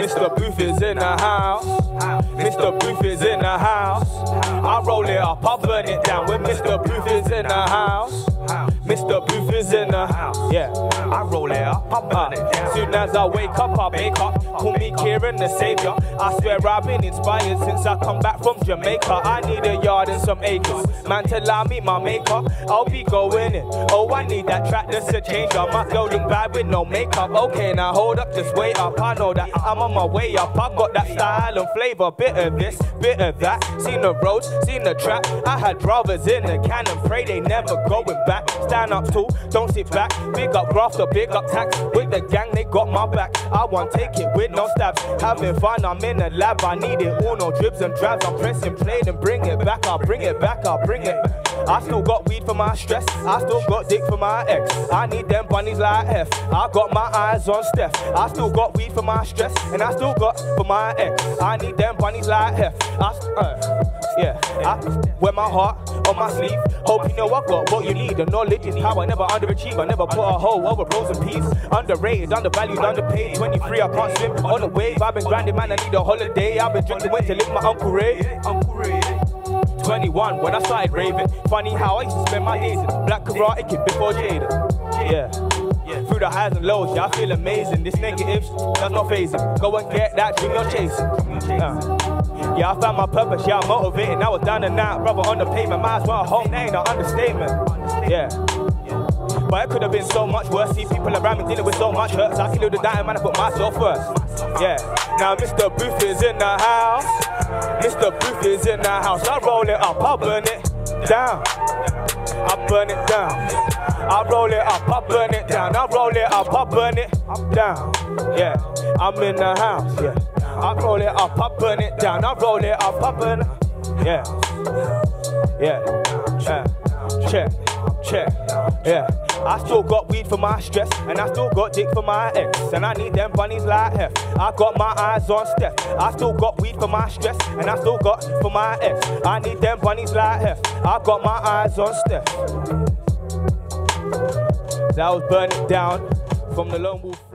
Mr. Boothe is in the house. Mr. Boothe is in the house. I roll it up, I burn it down when Mr. Boothe is in the house. Mr. Boothe is in the house. Yeah, I roll it up, I burn it down. Soon as I wake up, I make up. Call me Kieron the Savior. I swear I've been inspired since I come back from Jamaica. I need a yard and some acres. Man, till I meet my maker, I'll be going in. Oh, I need that track that's a change. My girl look bad with no makeup. Okay, now hold up, just wait up. I know that I'm on my way up. I got that style and flavor. Bit of this, bit of that. Seen the roads, seen the trap. I had brothers in the can and pray they never going back. Stand up too, don't sit back. Big up grafter, big up tax. With the gang, they got my back. I want take it with no stabs. Having fun, I'm in the lab. I need it all, no drips and drabs. I'm pressing play and bring it back. I'll bring it back, I'll bring it. I still got weed for my stress. I still got dick for my ex. I need them bunnies like Hef. I got my eyes on Steph. I still got weed for my stress. And I still got for my ex. I need them bunnies like Hef. I, uh, yeah, I wear my heart on my sleeve. Hope you know I got what you need. The knowledge is how I never underachieve. I never put a hole over bros and peas. Underrated, undervalued, underpaid. 23, I can't swim on the wave. I've been grinding, man. I need a holiday. I've been drinking went to live my Uncle Ray. Uncle Ray. 21 when I started raving. Funny how I used to spend my days in black karate kid before Jada. Yeah. Yeah. Through the highs and lows, yeah, I feel amazing. This negative does not phase. Go and get that dream you're chasing. Uh. Yeah, I found my purpose, yeah, I'm motivated. I was down and out, brother, on the pavement. Might as well home, that ain't an understatement. Yeah. But it could have been so much worse. See people around me dealing with so much hurt. So I do the dying man, I put myself first. Yeah. Now Mr. Boothe is in the house. Mr. Boothe is in the house. I roll it up, I burn it down. I burn it down. I roll it up, I burn it down. I roll it up, I burn it down. Yeah, I'm in the house. Yeah, I roll it up, I burn it down. I roll it up, I burn it. Yeah, yeah, yeah. Check, check. Yeah. I still got weed for my stress, and I still got dick for my ex. And I need them bunnies like Hef. I got my eyes on Steph. I still got weed for my stress, and I still got for my ex. I need them bunnies like Hef. I got my eyes on Steph. That was burning down from the lone wolf.